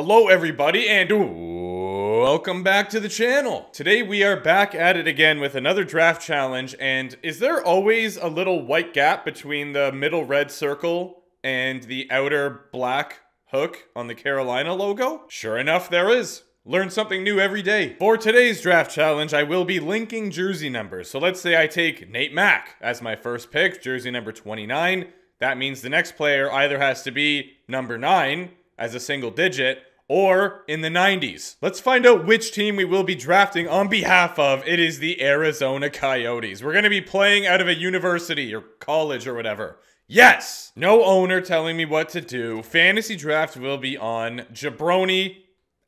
Hello everybody and welcome back to the channel. Today we are back at it again with another draft challenge and is there always a little white gap between the middle red circle and the outer black hook on the Carolina logo? Sure enough there is. Learn something new every day. For today's draft challenge, I will be linking jersey numbers. So let's say I take Nate Mack as my first pick, jersey number 29. That means the next player either has to be number 9 as a single digit or in the 90s. Let's find out which team we will be drafting on behalf of. It is the Arizona Coyotes. We're going to be playing out of a university or college or whatever. Yes! No owner telling me what to do. Fantasy draft will be on. Jabroni,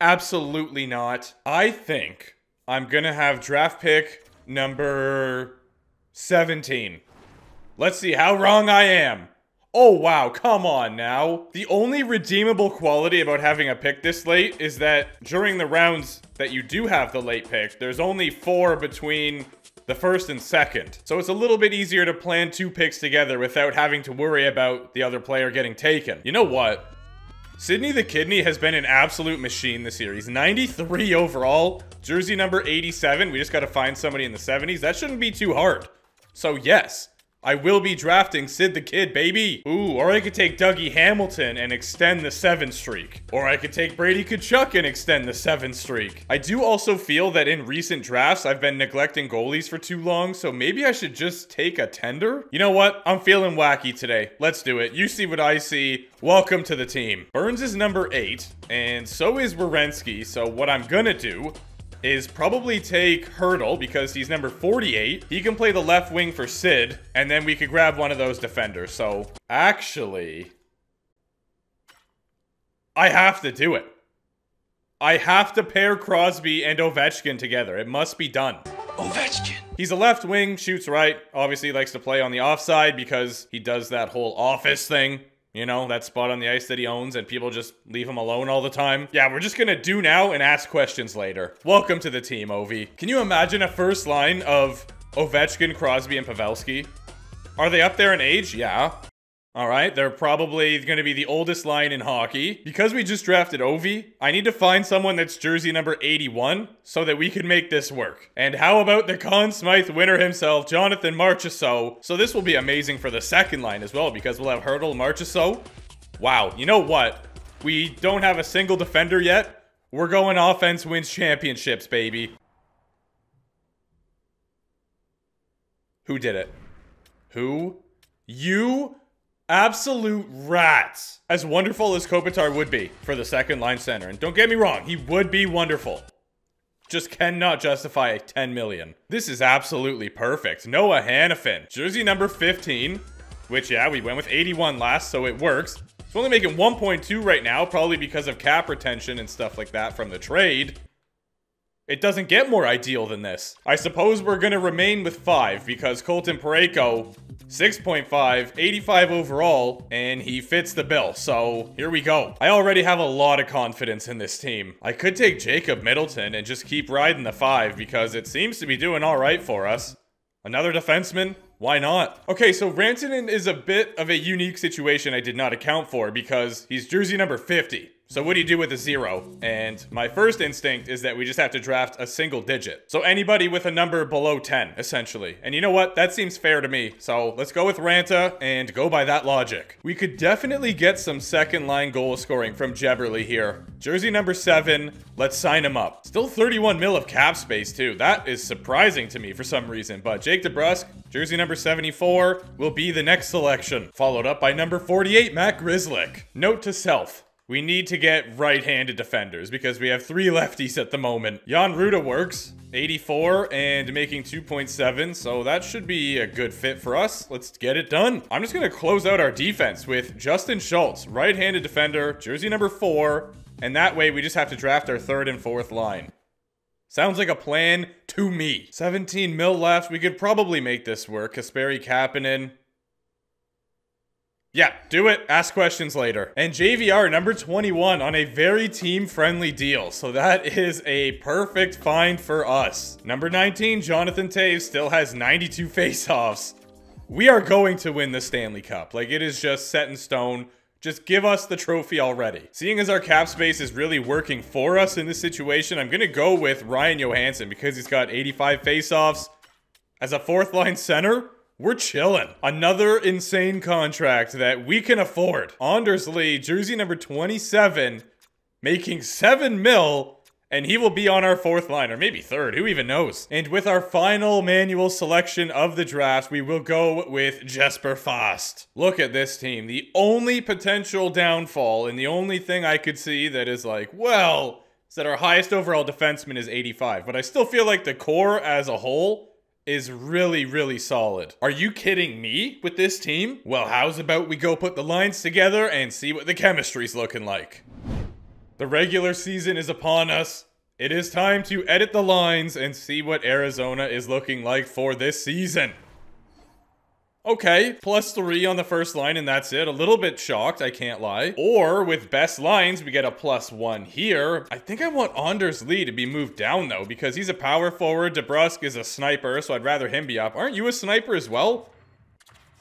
absolutely not. I think I'm going to have draft pick number 17. Let's see how wrong I am. Oh wow, come on now. The only redeemable quality about having a pick this late is that during the rounds that you do have the late pick, there's only four between the first and second. So it's a little bit easier to plan two picks together without having to worry about the other player getting taken. You know what? Sidney the Kidney has been an absolute machine this year. He's 93 overall, jersey number 87. We just got to find somebody in the 70s. That shouldn't be too hard. So yes, I will be drafting Sid the Kid, baby. Ooh, or I could take Dougie Hamilton and extend the seven streak. Or I could take Brady Tkachuk and extend the seven streak. I do also feel that in recent drafts, I've been neglecting goalies for too long, so maybe I should just take a tender? You know what? I'm feeling wacky today. Let's do it. You see what I see. Welcome to the team. Burns is number eight, and so is Werenski, so what I'm gonna do is probably take Hertl because he's number 48. He can play the left wing for Sid, and then we could grab one of those defenders. So, actually, I have to do it. I have to pair Crosby and Ovechkin together. It must be done. Ovechkin. He's a left wing, shoots right. Obviously likes to play on the offside because he does that whole office thing. You know, that spot on the ice that he owns and people just leave him alone all the time. Yeah, we're just gonna do now and ask questions later. Welcome to the team, Ovi. Can you imagine a first line of Ovechkin, Crosby, and Pavelski? Are they up there in age? Yeah. All right, they're probably going to be the oldest line in hockey. Because we just drafted Ovi, I need to find someone that's jersey number 81 so that we can make this work. And how about the Conn Smythe winner himself, Jonathan Marchessault? So this will be amazing for the second line as well because we'll have Hertl, Marchessault. Wow, you know what? We don't have a single defender yet. We're going offense wins championships, baby. Who did it? Who? You? Absolute rats. As wonderful as Kopitar would be for the second line center. And don't get me wrong, he would be wonderful. Just cannot justify 10 million. This is absolutely perfect. Noah Hanifin, jersey number 15, which yeah, we went with 81 last, so it works. It's only making 1.2 right now, probably because of cap retention and stuff like that from the trade. It doesn't get more ideal than this. I suppose we're gonna remain with 5 because Colton Parayko 6.5, 85 overall, and he fits the bill. So here we go. I already have a lot of confidence in this team. I could take Jacob Middleton and just keep riding the five because it seems to be doing all right for us. Another defenseman? Why not? Okay, so Rantanen is a bit of a unique situation I did not account for because he's jersey number 50. So what do you do with a zero? And my first instinct is that we just have to draft a single digit. So anybody with a number below 10, essentially. And you know what? That seems fair to me. So let's go with Raanta and go by that logic. We could definitely get some second line goal scoring from Eberle here. Jersey number seven, let's sign him up. Still 31 mil of cap space too. That is surprising to me for some reason. But Jake DeBrusk, jersey number 74, will be the next selection. Followed up by number 48, Matt Grzelcyk. Note to self, we need to get right-handed defenders because we have three lefties at the moment. Jan Rutta works, 84 and making 2.7, so that should be a good fit for us. Let's get it done. I'm just going to close out our defense with Justin Schultz, right-handed defender, jersey number 4, and that way we just have to draft our third and fourth line. Sounds like a plan to me. 17 mil left. We could probably make this work. Kasperi Kapanen, yeah, do it. Ask questions later. And JVR number 21 on a very team-friendly deal. So that is a perfect find for us. Number 19, Jonathan Toews still has 92 faceoffs. We are going to win the Stanley Cup. Like, it is just set in stone. Just give us the trophy already. Seeing as our cap space is really working for us in this situation, I'm going to go with Ryan Johansen because he's got 85 faceoffs. As a fourth line center, we're chilling. Another insane contract that we can afford. Anders Lee, jersey number 27, making 7 mil and he will be on our fourth line, or maybe third, who even knows? And with our final manual selection of the draft, we will go with Jesper Fast. Look at this team. The only potential downfall, and the only thing I could see that is like, well, is that our highest overall defenseman is 85. But I still feel like the core as a whole is really, really solid. Are you kidding me with this team? Well, how's about we go put the lines together and see what the chemistry's looking like? The regular season is upon us. It is time to edit the lines and see what Arizona is looking like for this season. Okay, plus three on the first line and that's it. A little bit shocked, I can't lie. Or with best lines, we get a plus one here. I think I want Anders Lee to be moved down though, because he's a power forward. DeBrusk is a sniper, so I'd rather him be up. Aren't you a sniper as well?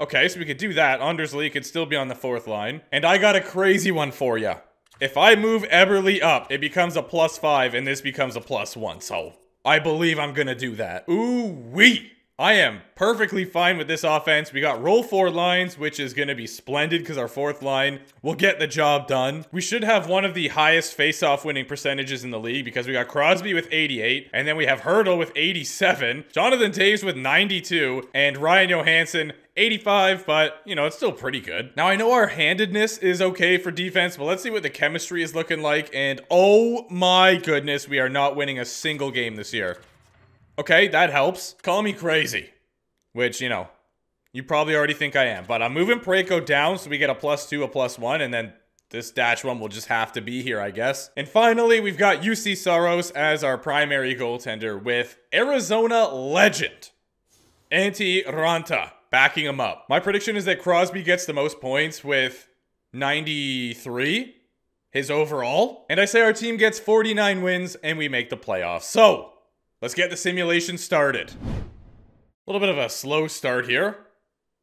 Okay, so we could do that. Anders Lee could still be on the fourth line. And I got a crazy one for you. If I move Eberle up, it becomes a plus five, and this becomes a plus one. So I believe I'm gonna do that. Ooh wee! I am perfectly fine with this offense. We got roll four lines, which is going to be splendid because our fourth line will get the job done. We should have one of the highest face-off winning percentages in the league because we got Crosby with 88, and then we have Hertl with 87, Jonathan Toews with 92, and Ryan Johansen 85, but, you know, it's still pretty good. Now, I know our handedness is okay for defense, but let's see what the chemistry is looking like. And oh my goodness, we are not winning a single game this year. Okay, that helps. Call me crazy. Which, you know, you probably already think I am. But I'm moving Parayko down so we get a plus two, a plus one, and then this dash one will just have to be here, I guess. And finally, we've got Juuse Saros as our primary goaltender with Arizona legend, Antti Raanta, backing him up. My prediction is that Crosby gets the most points with 93, his overall. And I say our team gets 49 wins and we make the playoffs. So, Let's get the simulation started. A little bit of a slow start here.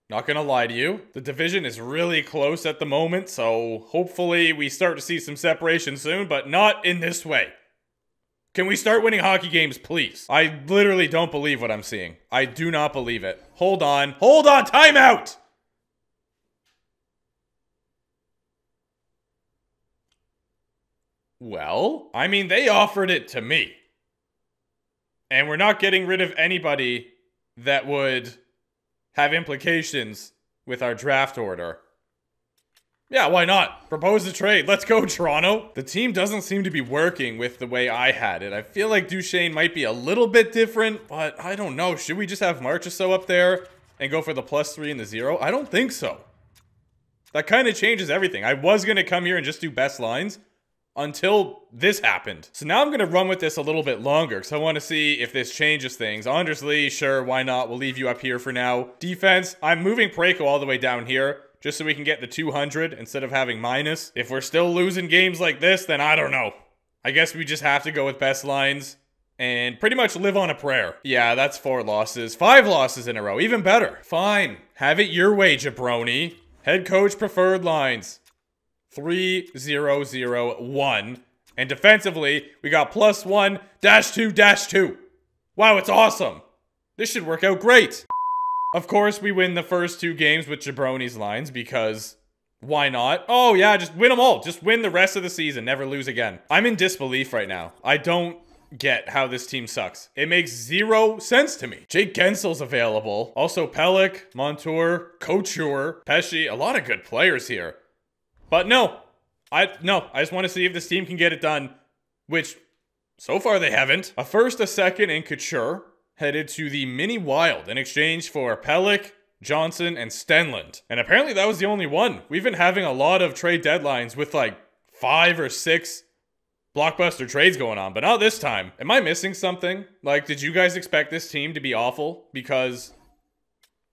Not gonna lie to you. The division is really close at the moment, so hopefully we start to see some separation soon, but not in this way. Can we start winning hockey games, please? I literally don't believe what I'm seeing. I do not believe it. Hold on. Hold on! Timeout! Well, I mean, they offered it to me. And we're not getting rid of anybody that would have implications with our draft order. Yeah, why not? Propose a trade. Let's go, Toronto. The team doesn't seem to be working with the way I had it. I feel like Duchene might be a little bit different, but I don't know. Should we just have Marchessault up there and go for the plus three and the zero? I don't think so. That kind of changes everything. I was going to come here and just do best lines, until this happened. So now I'm going to run with this a little bit longer because I want to see if this changes things. Anders Lee, sure, why not? We'll leave you up here for now. Defense, I'm moving Parayko all the way down here just so we can get the 200 instead of having minus. If we're still losing games like this, then I don't know. I guess we just have to go with best lines and pretty much live on a prayer. Yeah, that's four losses. Five losses in a row. Even better. Fine. Have it your way, jabroni. Head coach preferred lines. 3001. And defensively, we got plus one, dash two, dash two. Wow, it's awesome. This should work out great. Of course, we win the first two games with Jabroni's lines because why not? Oh, yeah, just win them all. Just win the rest of the season. Never lose again. I'm in disbelief right now. I don't get how this team sucks. It makes zero sense to me. Jake Guentzel's available. Also, Pelech, Montour, Couture, Pesce. A lot of good players here. But no, I no, I just want to see if this team can get it done, which so far they haven't. A first, a second, and Couture headed to the mini wild in exchange for Pelech, Johnson, and Stenlund. And apparently that was the only one. We've been having a lot of trade deadlines with like five or six blockbuster trades going on, but not this time. Am I missing something? Like, did you guys expect this team to be awful? Because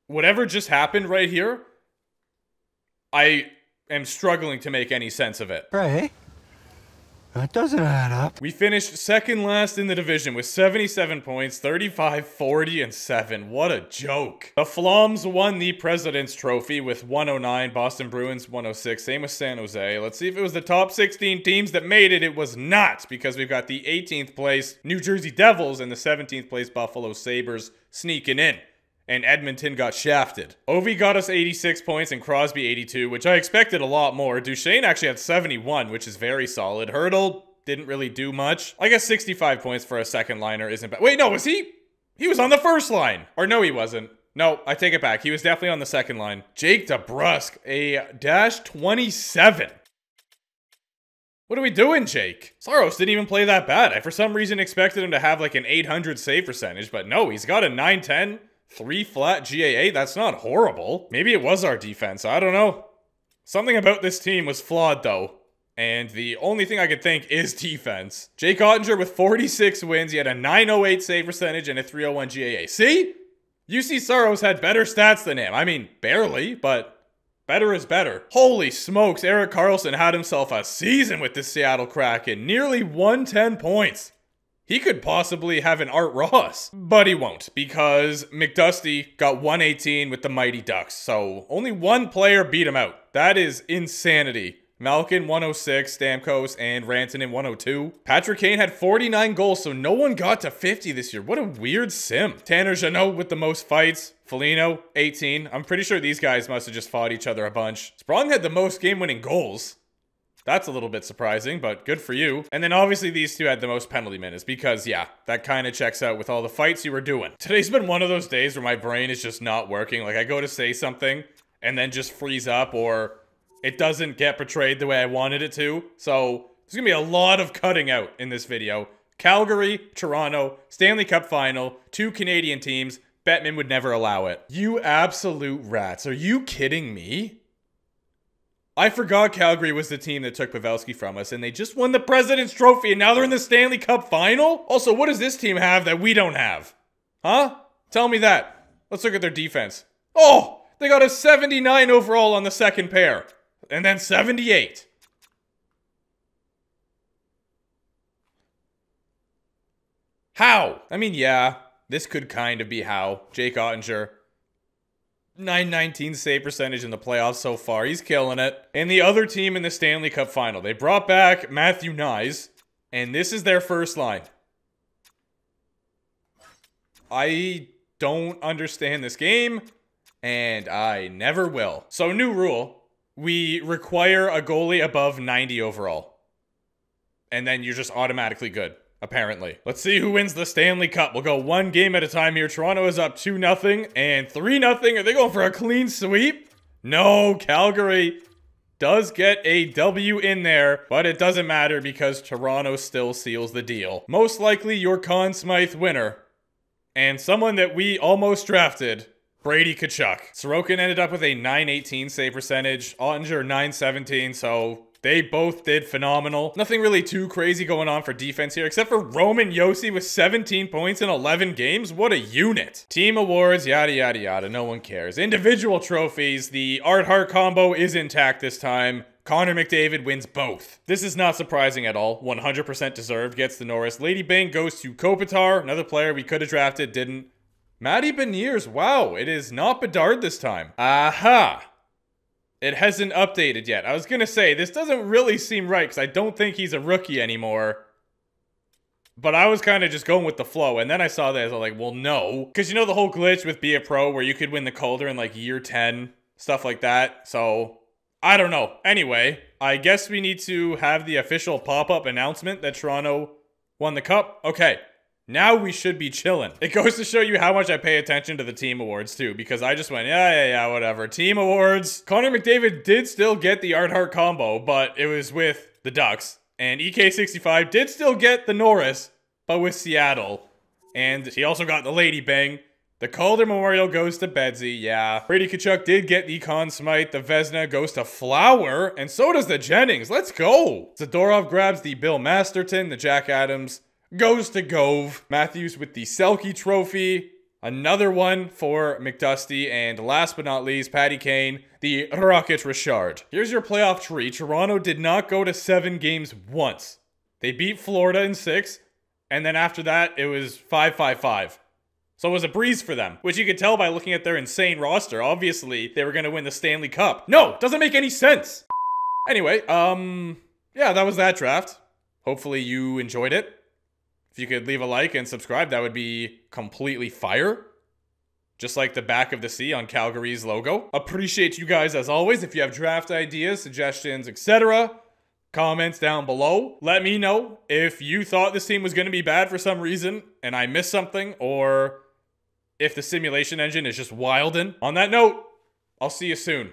whatever just happened right here, I am struggling to make any sense of it. Pray. That doesn't add up. We finished second last in the division with 77 points, 35, 40, and 7. What a joke. The Flames won the President's Trophy with 109, Boston Bruins 106, same with San Jose. Let's see if it was the top 16 teams that made it. It was not, because we've got the 18th place New Jersey Devils and the 17th place Buffalo Sabres sneaking in and Edmonton got shafted. Ovi got us 86 points and Crosby 82, which I expected a lot more. Duchene actually had 71, which is very solid. Hertl didn't really do much. I guess 65 points for a second liner isn't bad. Wait, no, was he? He was on the first line. Or no, he wasn't. No, I take it back. He was definitely on the second line. Jake DeBrusk, a dash 27. What are we doing, Jake? Saros didn't even play that bad. I, for some reason, expected him to have like an 800 save percentage, but no, he's got a 910. Three flat GAA? That's not horrible. Maybe it was our defense. I don't know. Something about this team was flawed, though. And the only thing I could think is defense. Jake Oettinger with 46 wins. He had a 908 save percentage and a 301 GAA. See? Juuse Saros had better stats than him. I mean, barely, but better is better. Holy smokes, Erik Karlsson had himself a season with the Seattle Kraken. Nearly 110 points. He could possibly have an Art Ross, but he won't because McDusty got 118 with the Mighty Ducks. So only one player beat him out. That is insanity. Malkin 106, Stamkos, and Rantanen 102. Patrick Kane had 49 goals, so no one got to 50 this year. What a weird sim. Tanner Jeannot with the most fights. Foligno, 18. I'm pretty sure these guys must have just fought each other a bunch. Sprong had the most game-winning goals. That's a little bit surprising, but good for you. And then obviously these two had the most penalty minutes because, yeah, that kind of checks out with all the fights you were doing. Today's been one of those days where my brain is just not working. Like, I go to say something and then just freeze up or it doesn't get portrayed the way I wanted it to. So there's to be a lot of cutting out in this video. Calgary, Toronto, Stanley Cup Final, two Canadian teams. Bettman would never allow it. You absolute rats. Are you kidding me? I forgot Calgary was the team that took Pavelski from us, and they just won the President's Trophy, and now they're in the Stanley Cup Final? Also, what does this team have that we don't have? Huh? Tell me that. Let's look at their defense. Oh! They got a 79 overall on the second pair. And then 78. How? I mean, yeah, this could kind of be how. Jake Oettinger, 919 save percentage in the playoffs so far. He's killing it. And the other team in the Stanley Cup final, they brought back Matthew Knies, and this is their first line. I don't understand this game, and I never will. So, new rule we require a goalie above 90 overall, and then you're just automatically good apparently. Let's see who wins the Stanley Cup. We'll go one game at a time here. Toronto is up 2 nothing and 3 nothing. Are they going for a clean sweep? No, Calgary does get a W in there, but it doesn't matter because Toronto still seals the deal. Most likely your Conn Smythe winner, and someone that we almost drafted, Brady Tkachuk. Sorokin ended up with a 918 save percentage, Oettinger 917, so they both did phenomenal. Nothing really too crazy going on for defense here, except for Roman Josi with 17 points in 11 games. What a unit. Team awards, yada, yada, yada. No one cares. Individual trophies. The Art Hart combo is intact this time. Connor McDavid wins both. This is not surprising at all. 100% deserved. Gets the Norris. Lady Byng goes to Kopitar. Another player we could have drafted, didn't. Matty Beniers. Wow, it is not Bedard this time. Aha. It hasn't updated yet. I was going to say, this doesn't really seem right because I don't think he's a rookie anymore. But I was kind of just going with the flow. And then I saw this. I was like, well, no. Because you know the whole glitch with Be a Pro where you could win the Calder in like year 10, stuff like that. So, I don't know. Anyway, I guess we need to have the official pop up announcement that Toronto won the cup. Okay. Now we should be chilling. It goes to show you how much I pay attention to the team awards too, because I just went, yeah, yeah, yeah, whatever. Team awards. Connor McDavid did still get the Art Hart combo, but it was with the Ducks. And EK65 did still get the Norris, but with Seattle. And he also got the Lady Byng. The Calder Memorial goes to Bedsy, yeah. Brady Tkachuk did get the Conn Smythe. The Vezina goes to Flower, and so does the Jennings. Let's go. Zadorov grabs the Bill Masterton, the Jack Adams, goes to Gove. Matthews with the Selke Trophy. Another one for McDusty. And last but not least, Patty Kane, the Rocket Richard. Here's your playoff tree. Toronto did not go to seven games once They beat Florida in six, and then after that, it was 5 5 5. So it was a breeze for them, which you could tell by looking at their insane roster. Obviously, they were going to win the Stanley Cup. No, doesn't make any sense. Anyway, um, yeah, that was that draft. Hopefully you enjoyed it. If you could leave a like and subscribe, that would be completely fire. Just like the back of the sea on Calgary's logo. Appreciate you guys as always. If you have draft ideas, suggestions, etc., comments down below. Let me know if you thought this team was going to be bad for some reason and I missed something, or if the simulation engine is just wildin'. On that note, I'll see you soon.